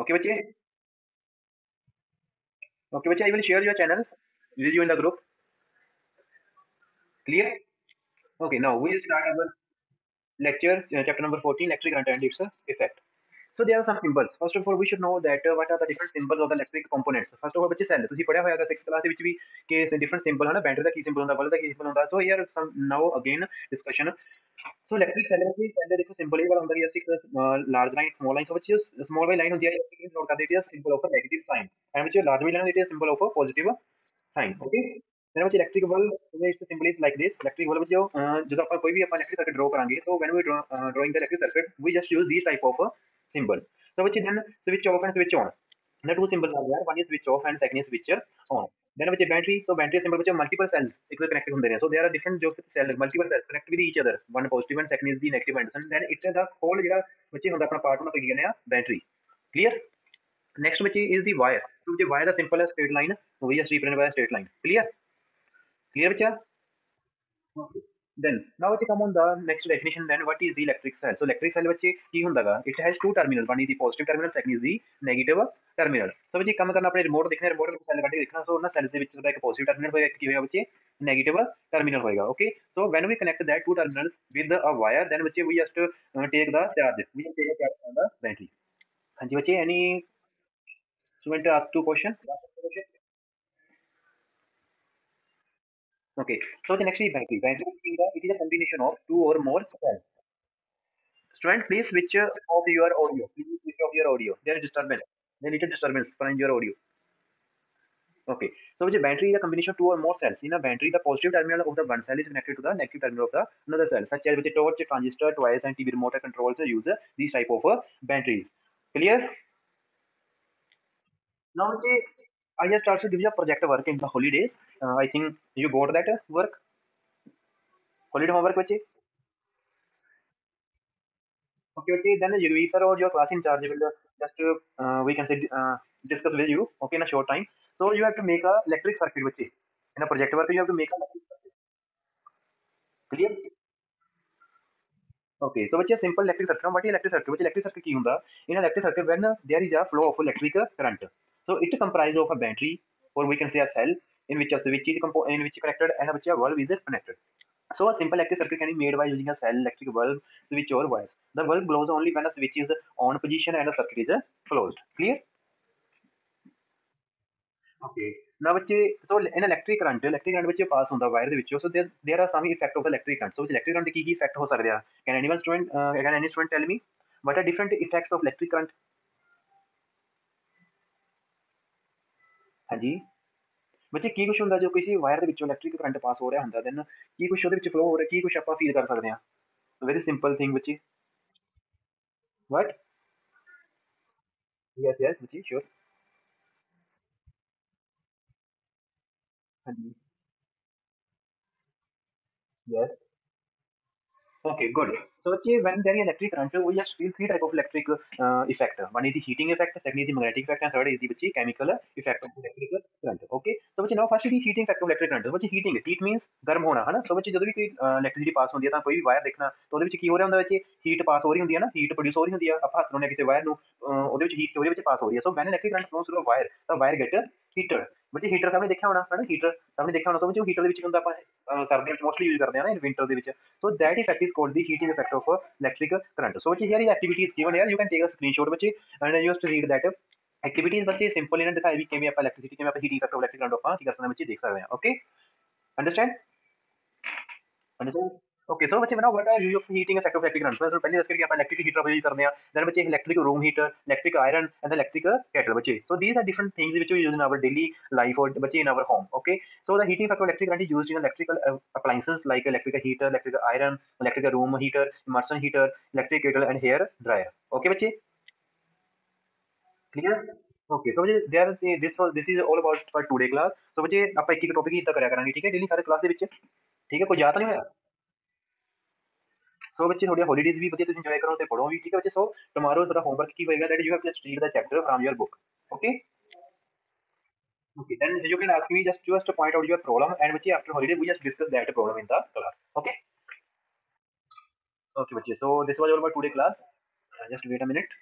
Okay, bache. Okay, bache, I will share your channel with you in the group. Clear? Okay, now we will start our lecture, uh, chapter number 14, electric current and its effect. So there are some symbols. First of all, we should know that uh, what are the different symbols of the electric components. First of all, ਬੱਚੇ cell ਤੁਸੀਂ ਪੜਿਆ ਹੋਇਆਗਾ 6th class ਦੇ ਵਿੱਚ ਵੀ ਕਿ different symbol ਹੈ ਨਾ battery ਦਾ ਕੀ symbol ਹੁੰਦਾ bulb ਦਾ ਕੀ symbol ਹੁੰਦਾ so here some now again discussion so electric cell ਵਿੱਚ cell ਦੇ ਦੇਖੋ symbol ਇਹ ਵਾਲਾ ਹੁੰਦਾ ਕਿ ਅਸੀਂ large line small line ਵਿੱਚ small line ਹੁੰਦੀ ਹੈ ਇਹ ਨੋਟ ਕਰਦੇ ਹਾਂ symbol of a negative sign and which large line ਹੁੰਦੀ ਹੈ symbol of a positive sign okay then which electric bulb this symbol is like this electric bulb ਜੋ ਜਦੋਂ ਆਪਾਂ ਕੋਈ ਵੀ ਆਪਾਂ electric circuit draw ਕਰਾਂਗੇ so when we draw uh, drawing the electric circuit we just use these type of uh, symbols. So which then switch off and switch on. The two symbols are there. One is switch off and second is switch on. Then which battery. So battery symbol which multiple cells equally connected from there. So there are different जो cells multiple cells connected with each other. One positive and second is the negative anderson. Then it's the whole जगह which is अपना part होना तो ये नया battery. Clear? Next which is the wire. So which wire the simple as straight line. So we just represent by a straight line. Clear? Clear बच्चा? Okay. Then, now to come on the next definition, then what is the electric cell? So, electric cell bachche ki hunda ga It has two terminal One is the positive terminal, second is the negative terminal. So बच्चे कम karna apne remote देखने remote cell ka dekhna So na cell de vich में एक positive terminal होएगा ki होएगा bachche negative terminal होएगा. Okay? So when we connect that two terminals with a wire, then bachche we just uh, take the charge. We take the charge from the battery. haan ji bachche any student ask two question? Okay, so the next is banking. Banking is a, it is a combination of two or more strands. Strand, please switch uh, off your audio. Please switch off your audio. There is disturbance. There is little disturbance from your audio. Okay, so the battery is a combination of two or more cells. In a battery, the positive terminal of the one cell is connected to the negative terminal of the another cell, such as with a torch, transistor, wires, and TV remote controls use uh, these type of uh, batteries. Clear? Now, okay. I just also give you a project work in the holidays. Uh, I think you got that work. Holiday homework, which is okay. Okay, then you we sir or your class in charge will just to, uh, we can say uh, discuss with you. Okay, in a short time. So you have to make a electric circuit, which is in a project work. You have to make a electric circuit. Clear? okay so which is simple electric circuit what is electric circuit which electric circuit ki hunda in electric circuit when there is a flow of electric current So it comprises of a battery, or we can say a cell, in which a switch is in which is connected and which a valve is connected. So a simple electric circuit can be made by using a cell, electric valve, switch, or wires. The valve glows only when a switch is on position and a circuit is closed. Clear? Okay. Now, which so in electric current, electric current which pass on the wire which so there there are some effect of electric current. So which electric current ki की effect ho सकते हैं? Can anyone student uh, can any student tell me what are different effects of electric current? ਹਾਂਜੀ ਬੱਚੇ ਕੀ ਕੁਝ ਹੁੰਦਾ ਜੋ ਕਿਸੇ wire ਦੇ ਵਿੱਚੋਂ ਇਲੈਕਟ੍ਰਿਕ ਕਰੰਟ ਪਾਸ ਹੋ ਰਿਹਾ ਹੁੰਦਾ ਦੈਨ ਕੀ ਕੁਝ ਉਹਦੇ ਵਿੱਚ ਫਲੋ ਹੋ ਰਿਹਾ ਕੀ ਕੁਝ ਆਪਾਂ ਫੀਲ ਕਰ ਸਕਦੇ ਹਾਂ ਵੈਰੀ ਸਿੰਪਲ ਥਿੰਗ ਬੱਚੇ ਵਾਟ ਯੈਸ ਯੈਸ ਬੱਚੇ ਸ਼ੋਰ ਹਾਂਜੀ yes Okay, good. So when there is electric current, we just feel three type of electric uh, effect. One is the heating effect, second is the magnetic effect, and third is the chemical effect of electric current. Okay. So which now first is the heating effect of electric current. Which heating heat means गर्म होना है ना so which ਜਦੋਂ ਵੀ ਕੋਈ electricity pass ਹੁੰਦੀ ਹੈ ਤਾਂ ਕੋਈ ਵੀ ਵਾਇਰ ਦੇਖਣਾ ਤਾਂ ਉਹਦੇ ਵਿੱਚ ਕੀ ਹੋ ਰਿਹਾ ਹੁੰਦਾ ਵਿੱਚ heat pass ਹੋ ਰਹੀ ਹੁੰਦੀ ਹੈ ਨਾ heat produce ਹੋ ਰਹੀ ਹੁੰਦੀ ਆ ਆਪਾਂ ਹੱਥ ਲਾਉਂਦੇ ਕਿਸੇ ਵਾਇਰ ਨੂੰ ਉਹਦੇ ਵਿੱਚ heat ਉਹਦੇ ਵਿੱਚ pass ਹੋ ਰਹੀ ਹੈ so when electric current flows through a wire the wire get heated ਬੱਚੇ ਹੀਟਰ ਸਾਹਮਣੇ ਦੇਖਿਆ ਹੋਣਾ ਹੈ ਨਾ ਹੀਟਰ ਸਾਹਮਣੇ ਦੇਖਿਆ ਹੋਣਾ ਸੋ ਬੱਚੇ ਹੀਟਰ ਦੇ ਵਿੱਚ ਹੁੰਦਾ ਆਪਾਂ ਸਰਦੀਆਂ ਵਿੱਚ ਮੋਸਟਲੀ ਯੂਜ਼ ਕਰਦੇ ਹਾਂ ਨਾ ਇਨ ਵਿੰਟਰ ਦੇ ਵਿੱਚ so that effect is called the heating effect of electric current so ਬੱਚੇ here is activities given here you can take a screenshot ਬੱਚੇ and you have to read that activities ਬੱਚੇ simple ਇਹਨਾਂ ਦਿਖਾਈ ਵੀ ਕਿਵੇਂ ਆਪਾਂ electricity ਕਿਵੇਂ ਆਪਾਂ heating effect of electric current ਆਪਾਂ ਕੀ ਕਰ ਸਕਦੇ ਹਾਂ ਬੱਚੇ ਦੇਖ ਸਕਦੇ ਹਾਂ okay understand understand okay so बच्चे बनाओ what are use of heating effect of electric current तो पहले दस करके ਆਪਾਂ ਇਲੈਕਟ੍ਰਿਕ ਹੀਟਰ यूज करते हैं then बच्चे electric room heater electric iron and electric kettle बच्चे so these are different things which we use in our daily life or बच्चे in our home okay so the heating effect of electric current is used in electrical appliances like electric heater electric iron electric room heater immersion heater electric kettle and hair dryer okay बच्चे clear okay so बच्चे there this was this is all about for today class so बच्चे ਆਪਾਂ ਇੱਕ ਇੱਕ topic ਹੀ ਇਦਾਂ ਕਰਿਆ ਕਰਾਂਗੇ ਠੀਕ ਹੈ ਡੇਲੀ ਸਾਰੇ ਕਲਾਸ ਦੇ ਵਿੱਚ ਠੀਕ ਹੈ ਕੋਈ ਯਾਦ ਨਹੀਂ ਹੋਇਆ सो बच्चे थोड़ी हॉलीडेज भी बच्चे इन्जॉय करो तो पढ़ो भी ठीक है बच्चे सो टुमारो थोड़ा होमवर्क की होएगा that you have just read the chapter from your book okay okay then you can ask me just just to point out your problem and which after holiday we just discuss that problem in the class okay okay bachche so this was all about today class just wait a minute